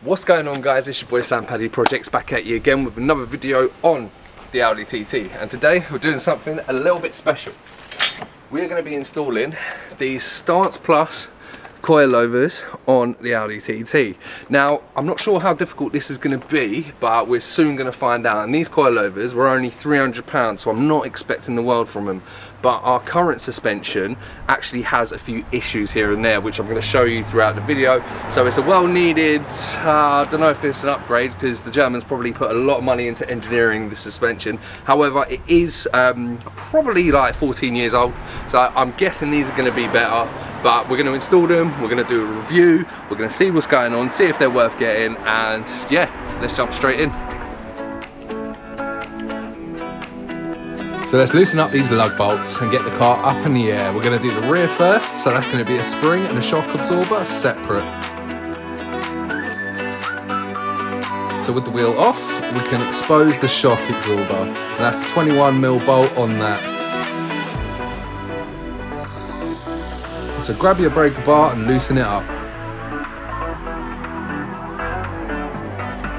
What's going on guys, it's your boy Sam Paddy Projects back at you again with another video on the Audi TT and today we're doing something a little bit special. We're going to be installing the Stance Plus coilovers on the Audi TT. Now, I'm not sure how difficult this is going to be, but we're soon going to find out. And these coilovers were only £300, so I'm not expecting the world from them. But our current suspension actually has a few issues here and there, which I'm going to show you throughout the video. So it's a well-needed, uh, I don't know if it's an upgrade, because the Germans probably put a lot of money into engineering the suspension. However, it is um, probably like 14 years old, so I'm guessing these are going to be better but we're going to install them we're going to do a review we're going to see what's going on see if they're worth getting and yeah let's jump straight in. So let's loosen up these lug bolts and get the car up in the air. We're going to do the rear first so that's going to be a spring and a shock absorber separate. So with the wheel off we can expose the shock absorber. And that's the 21 mil bolt on that So grab your brake bar and loosen it up.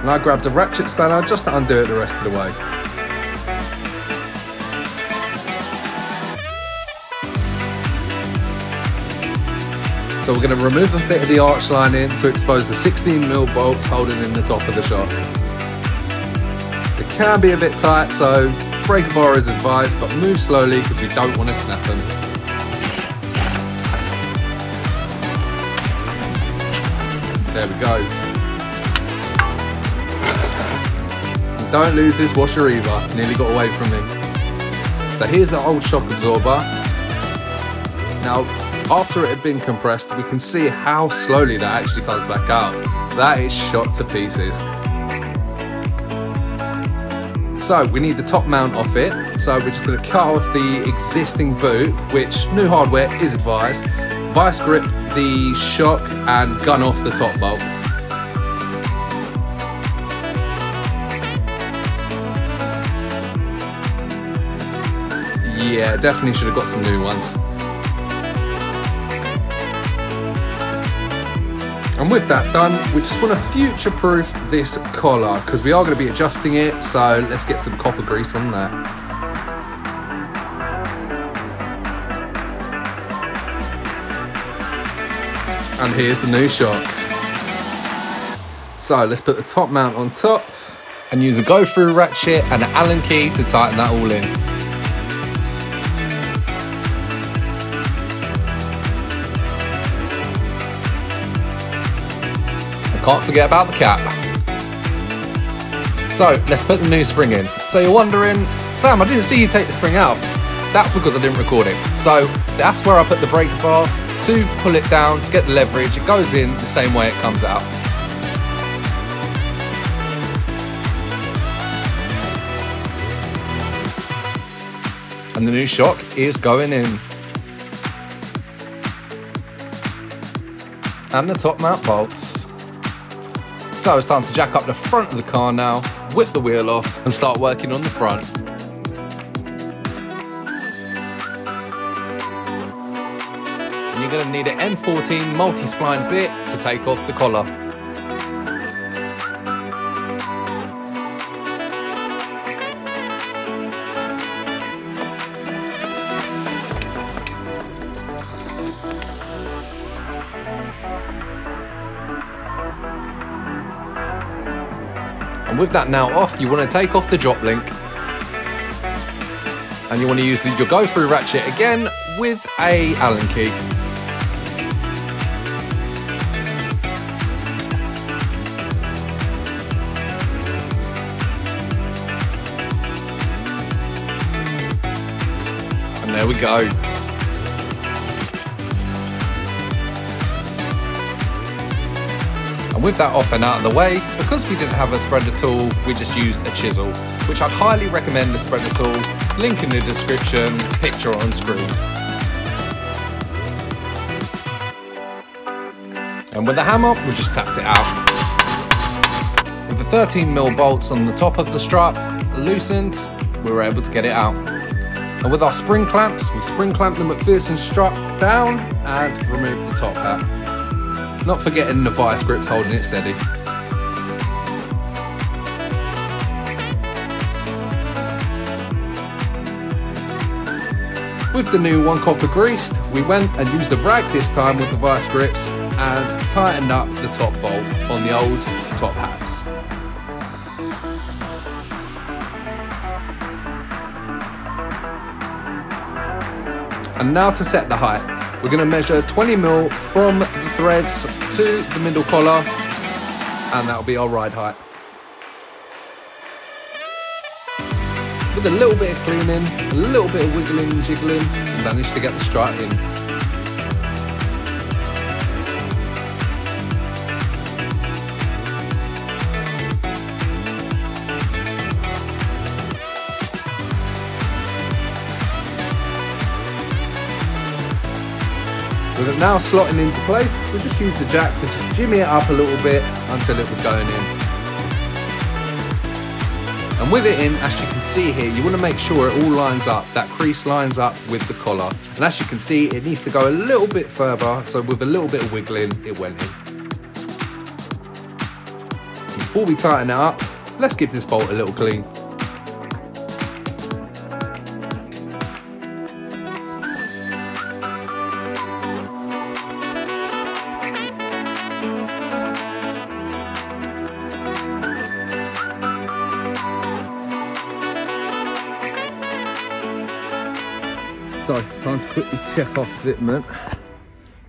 And I grabbed a ratchet spanner just to undo it the rest of the way. So we're going to remove a bit of the arch lining to expose the 16mm bolts holding in the top of the shock. It can be a bit tight, so brake bar is advised, but move slowly because we don't want to snap them. There we go. And don't lose this washer either. Nearly got away from me. So here's the old shock absorber. Now, after it had been compressed, we can see how slowly that actually comes back out. That is shot to pieces. So we need the top mount off it. So we're just gonna cut off the existing boot, which new hardware is advised. Vice grip the shock and gun off the top bolt. Yeah, definitely should have got some new ones. And with that done, we just want to future-proof this collar because we are going to be adjusting it, so let's get some copper grease on there. Here's the new shock. So let's put the top mount on top and use a go through ratchet and an Allen key to tighten that all in. Can't forget about the cap. So let's put the new spring in. So you're wondering, Sam, I didn't see you take the spring out. That's because I didn't record it. So that's where I put the brake bar to pull it down to get the leverage. It goes in the same way it comes out. And the new shock is going in. And the top mount bolts. So it's time to jack up the front of the car now, whip the wheel off and start working on the front. You're going to need an M14 multi-spline bit to take off the collar. And with that now off, you want to take off the drop link. And you want to use the, your go through ratchet again with a Allen key. We go. And with that off and out of the way, because we didn't have a spreader tool, we just used a chisel, which I'd highly recommend the spreader tool. Link in the description, picture on screen. And with the hammer, we just tapped it out. With the 13mm bolts on the top of the strap loosened, we were able to get it out. And with our spring clamps, we spring clamp the MacPherson strut down and remove the top hat. Not forgetting the vice grips holding it steady. With the new one copper greased, we went and used a rag this time with the vice grips and tightened up the top bolt on the old top hats. And now to set the height. We're going to measure 20 mil from the threads to the middle collar and that'll be our ride height. With a little bit of cleaning, a little bit of wiggling and jiggling, we managed to get the strut in. With it now slotting into place, we just use the jack to just jimmy it up a little bit until it was going in. And with it in, as you can see here, you want to make sure it all lines up, that crease lines up with the collar. And as you can see, it needs to go a little bit further, so with a little bit of wiggling, it went in. Before we tighten it up, let's give this bolt a little clean. So, time to quickly check off fitment.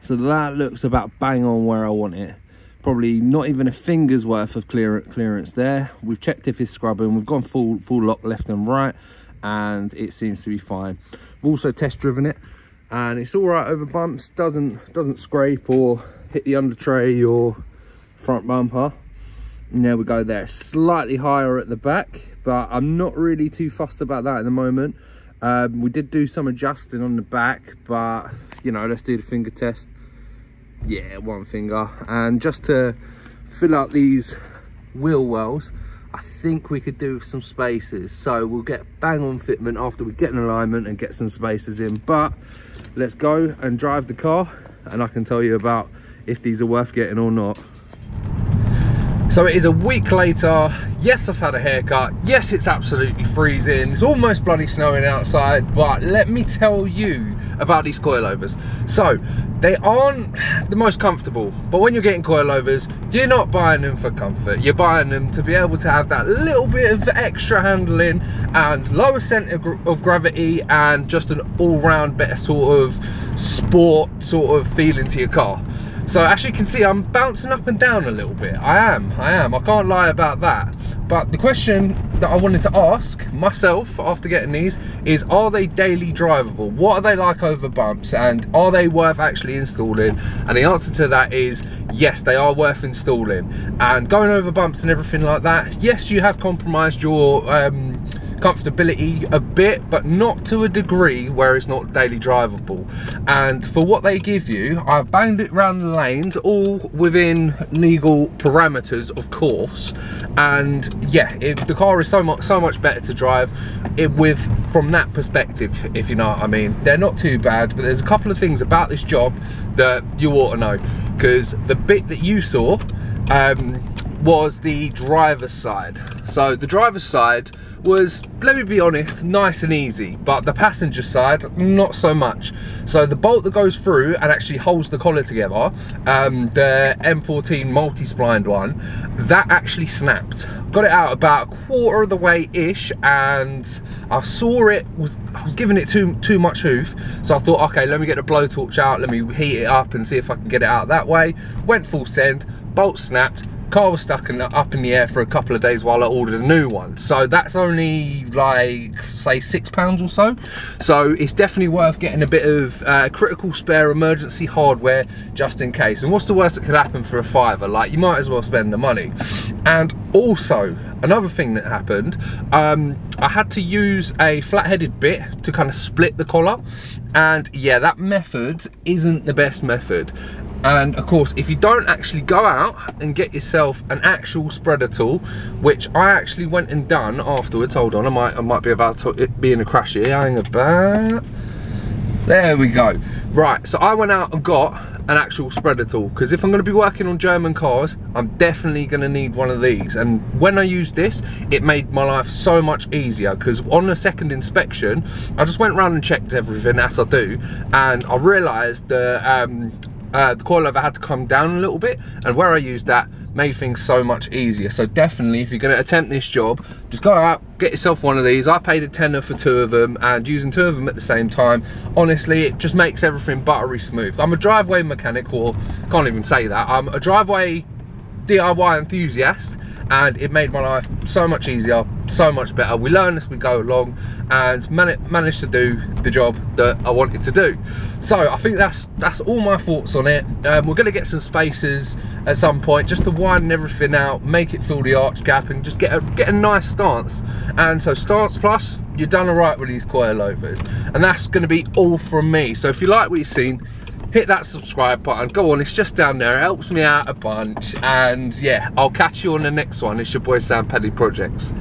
So that looks about bang on where I want it. Probably not even a finger's worth of clear clearance there. We've checked if it's scrubbing. We've gone full full lock left and right, and it seems to be fine. We've also test driven it, and it's all right over bumps. Doesn't doesn't scrape or hit the under tray or front bumper. And there we go there. Slightly higher at the back, but I'm not really too fussed about that at the moment. Um, we did do some adjusting on the back, but you know, let's do the finger test. Yeah, one finger. And just to fill out these wheel wells, I think we could do with some spaces. So we'll get bang on fitment after we get an alignment and get some spaces in. But let's go and drive the car and I can tell you about if these are worth getting or not. So it is a week later. Yes, I've had a haircut. Yes, it's absolutely freezing. It's almost bloody snowing outside, but let me tell you about these coilovers. So they aren't the most comfortable, but when you're getting coilovers, you're not buying them for comfort. You're buying them to be able to have that little bit of extra handling and lower center of gravity and just an all-round better sort of sport sort of feeling to your car. So as you can see, I'm bouncing up and down a little bit. I am, I am, I can't lie about that. But the question that I wanted to ask myself after getting these is, are they daily drivable? What are they like over bumps? And are they worth actually installing? And the answer to that is, yes, they are worth installing. And going over bumps and everything like that, yes, you have compromised your um, comfortability a bit, but not to a degree where it's not daily drivable. And for what they give you, I've banged it around the lanes, all within legal parameters, of course. And yeah, it, the car is so much so much better to drive it with from that perspective, if you know what I mean. They're not too bad, but there's a couple of things about this job that you ought to know. Because the bit that you saw um, was the driver's side. So the driver's side was, let me be honest, nice and easy, but the passenger side, not so much. So the bolt that goes through and actually holds the collar together, um, the M14 multi-splined one, that actually snapped. Got it out about a quarter of the way-ish, and I saw it, was I was giving it too, too much hoof, so I thought, okay, let me get the blowtorch out, let me heat it up and see if I can get it out that way. Went full send, bolt snapped, car was stuck in, up in the air for a couple of days while I ordered a new one. So that's only like, say six pounds or so. So it's definitely worth getting a bit of uh, critical spare emergency hardware just in case. And what's the worst that could happen for a fiver? Like you might as well spend the money. And also, another thing that happened, um, I had to use a flat-headed bit to kind of split the collar. And yeah, that method isn't the best method. And of course, if you don't actually go out and get yourself an actual spreader tool, which I actually went and done afterwards. Hold on, I might I might be about to be in a crash here. Hang about. There we go. Right, so I went out and got an actual spreader tool because if I'm going to be working on German cars I'm definitely going to need one of these and when I used this it made my life so much easier because on the second inspection I just went around and checked everything as I do and I realised that um, uh, the coilover had to come down a little bit and where I used that made things so much easier. So definitely if you're going to attempt this job just go out get yourself one of these. I paid a tenner for two of them and using two of them at the same time honestly it just makes everything buttery smooth. I'm a driveway mechanic or can't even say that. I'm a driveway DIY enthusiast and it made my life so much easier, so much better. We learn as we go along and man managed to do the job that I wanted to do. So I think that's that's all my thoughts on it. Um, we're going to get some spaces at some point just to widen everything out, make it fill the arch gap and just get a, get a nice stance. And so Stance Plus, you're done all right with these coilovers. And that's going to be all from me. So if you like what you've seen, hit that subscribe button. Go on it's just down there. It helps me out a bunch. And yeah i'll catch you on the next one. It's your boy sam paddy projects